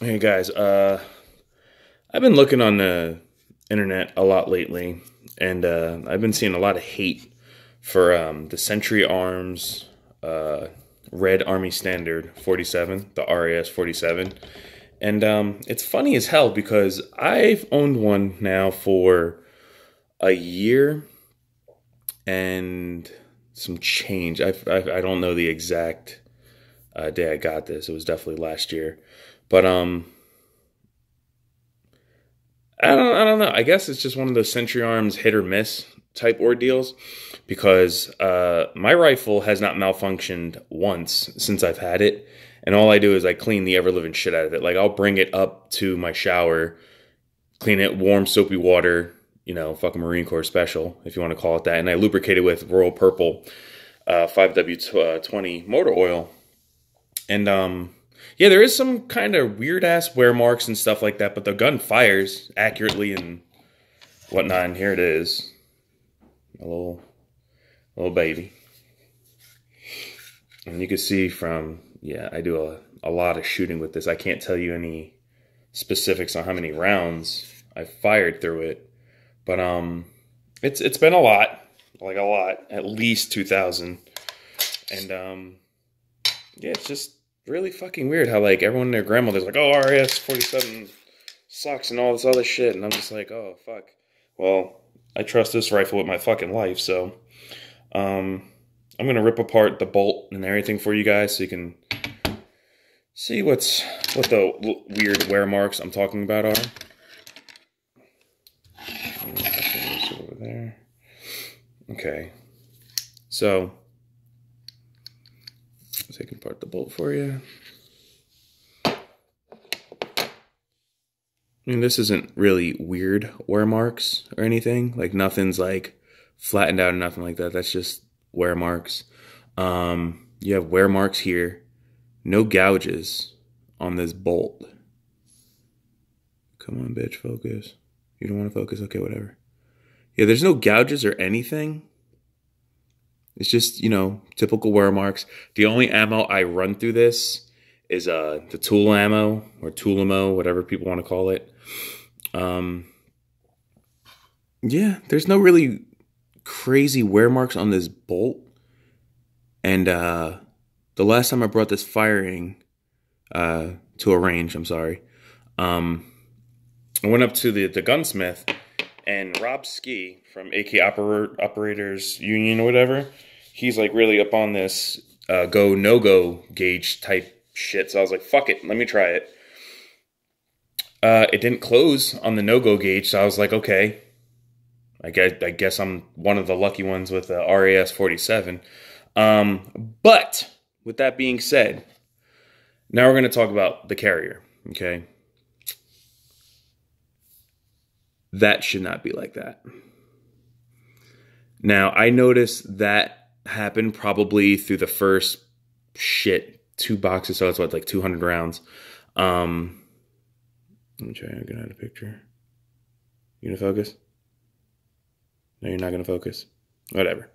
Hey guys, uh, I've been looking on the internet a lot lately, and uh, I've been seeing a lot of hate for um, the Century Arms uh, Red Army Standard 47, the RAS 47. And um, it's funny as hell because I've owned one now for a year and some change. I, I, I don't know the exact uh, day I got this. It was definitely last year. But um, I don't I don't know. I guess it's just one of those Century Arms hit or miss type ordeals because uh, my rifle has not malfunctioned once since I've had it, and all I do is I clean the ever living shit out of it. Like I'll bring it up to my shower, clean it warm soapy water, you know, fucking Marine Corps special if you want to call it that, and I lubricate it with Royal Purple uh, 5W20 motor oil, and um yeah, there is some kind of weird ass wear marks and stuff like that, but the gun fires accurately and whatnot. And here it is, a little little baby, and you can see from yeah, I do a a lot of shooting with this. I can't tell you any specifics on how many rounds I fired through it, but um, it's it's been a lot, like a lot, at least two thousand, and um, yeah, it's just really fucking weird how like everyone and their grandmother's like, oh, RAS 47 sucks and all this other shit. And I'm just like, oh, fuck. Well, I trust this rifle with my fucking life. So um, I'm to rip apart the bolt and everything for you guys so you can see what's what the weird wear marks I'm talking about are. Over there. Okay. So taking apart the bolt for you. I mean, this isn't really weird wear marks or anything. Like nothing's like flattened out or nothing like that. That's just wear marks. Um, you have wear marks here. No gouges on this bolt. Come on, bitch, focus. You don't want to focus? Okay, whatever. Yeah, there's no gouges or anything. It's just, you know, typical wear marks. The only ammo I run through this is uh, the Tula ammo or Tulammo, whatever people want to call it. Um, yeah, there's no really crazy wear marks on this bolt. And uh, the last time I brought this firing uh, to a range, I'm sorry, um, I went up to the, the gunsmith and Rob Ski from AK Oper- Operators Union or whatever he's like really up on this uh, go no go gauge type shit. So I was like, fuck it, let me try it. Uh, it didn't close on the no go gauge, so I was like, okay, I guess I guess I'm one of the lucky ones with the RAS 47. Um, but with that being said, now we're going to talk about the carrier. Okay, that should not be like that. Now I noticed that happened probably through the first shit two boxes. So that's what like 200 rounds. Um, let me try to get out a picture. You gonna focus? No, you're not gonna focus. Whatever.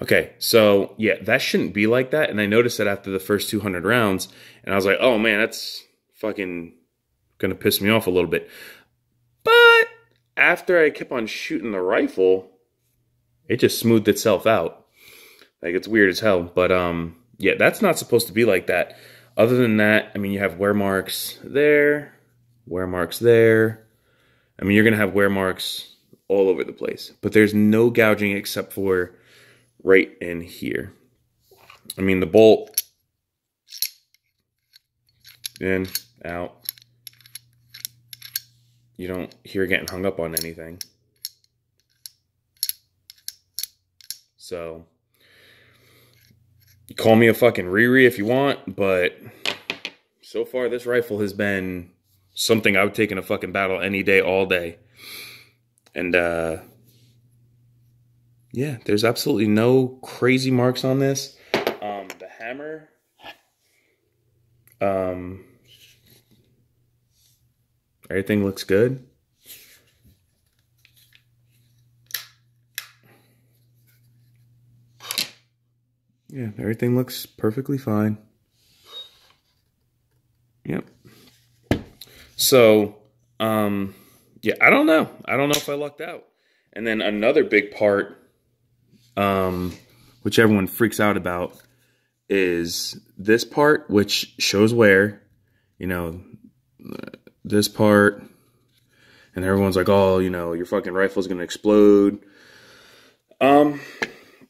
Okay, so yeah, that shouldn't be like that. And I noticed that after the first 200 rounds, and I was like, oh man, that's fucking gonna piss me off a little bit. After I kept on shooting the rifle, it just smoothed itself out. Like it's weird as hell. But um, yeah, that's not supposed to be like that. Other than that, I mean, you have wear marks there, wear marks there. I mean, you're gonna have wear marks all over the place. But there's no gouging except for right in here. I mean, the bolt in, out. You don't hear getting hung up on anything. So you call me a fucking Riri if you want, but so far this rifle has been something I would take in a fucking battle any day, all day. And uh yeah, there's absolutely no crazy marks on this. Um the hammer um everything looks good. Yeah, everything looks perfectly fine. Yep. So, um, yeah, I don't know. I don't know if I lucked out. And then another big part, um, which everyone freaks out about, is this part, which shows where, you know, this part, and everyone's like, oh, you know, your fucking rifle's gonna explode. Um,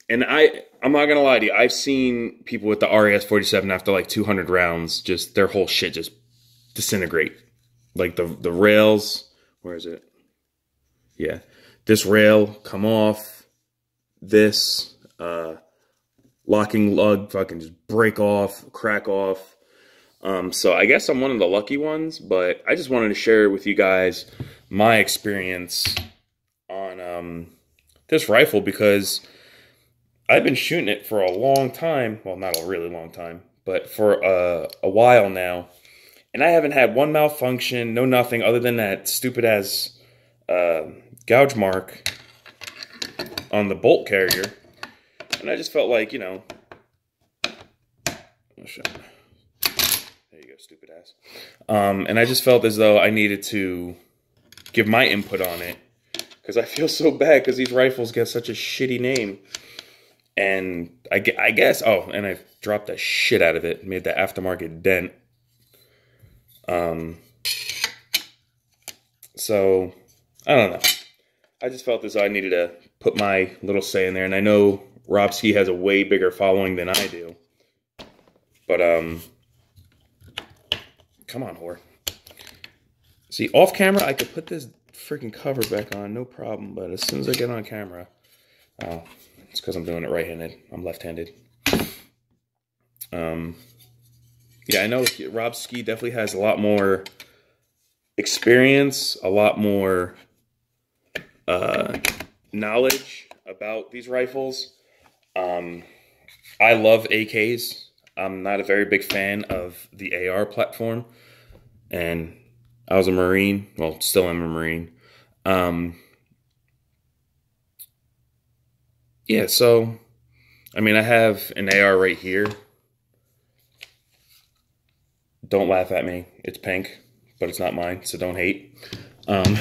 and I, I'm not gonna lie to you, I've seen people with the RAS 47 after like 200 rounds, just their whole shit just disintegrate. Like the the rails, where is it? Yeah, this rail come off. This uh, locking lug fucking just break off, crack off. Um, so I guess I'm one of the lucky ones, but I just wanted to share with you guys my experience on um, this rifle because I've been shooting it for a long time. Well, not a really long time, but for uh, a while now. And I haven't had one malfunction, no nothing other than that stupid ass uh, gouge mark on the bolt carrier. And I just felt like, you know, stupid ass. Um, and I just felt as though I needed to give my input on it because I feel so bad because these rifles get such a shitty name. And I, I guess, oh, and I dropped the shit out of it, made the aftermarket dent. Um, so I don't know. I just felt as though I needed to put my little say in there, and I know Rob Ski has a way bigger following than I do. But um, come on, whore. See, off camera, I could put this freaking cover back on, no problem. But as soon as I get on camera, oh, it's because I'm doing it right-handed. I'm left-handed. Um, yeah, I know Rob Ski definitely has a lot more experience, a lot more uh, knowledge about these rifles. Um, I love AKs. I'm not a very big fan of the AR platform, and I was a Marine. Well, still am a Marine. Um, yeah, so I mean, I have an AR right here. Don't laugh at me. It's pink, but it's not mine, so don't hate. Um,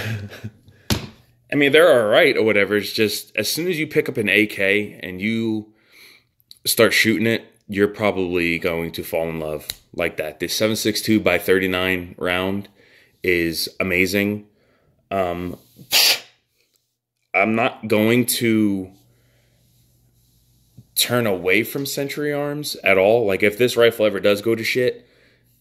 I mean, they're all right or whatever. It's just as soon as you pick up an AK and you start shooting it, you're probably going to fall in love like that. This 762 by 39 round is amazing. Um, I'm not going to turn away from Century Arms at all. Like if this rifle ever does go to shit,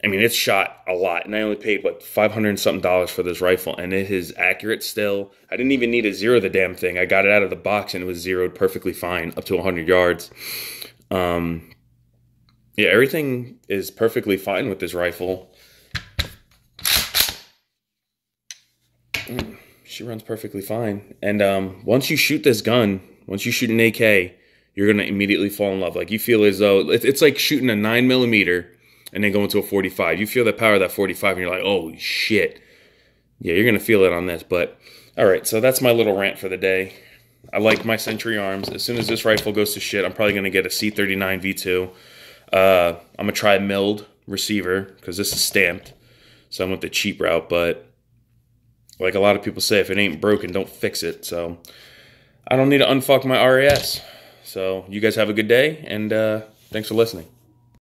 I mean, it's shot a lot, and I only paid what five hundred something dollars for this rifle, and it is accurate still. I didn't even need to zero the damn thing. I got it out of the box, and it was zeroed perfectly fine up to hundred yards. Um, yeah, everything is perfectly fine with this rifle. Mm, she runs perfectly fine, and um, once you shoot this gun, once you shoot an AK, you're gonna immediately fall in love. Like you feel as though it's like shooting a nine millimeter and then going to a 45. You feel the power of that 45 and you're like, oh shit. Yeah, you're going to feel it on this. But all right, so that's my little rant for the day. I like my Century Arms. As soon as this rifle goes to shit, I'm probably going to get a C39 V2. Uh, I'm to try milled receiver because this is stamped. So I went the cheap route. But like a lot of people say, if it ain't broken, don't fix it. So I don't need to unfuck my RAS. So you guys have a good day, and uh, thanks for listening.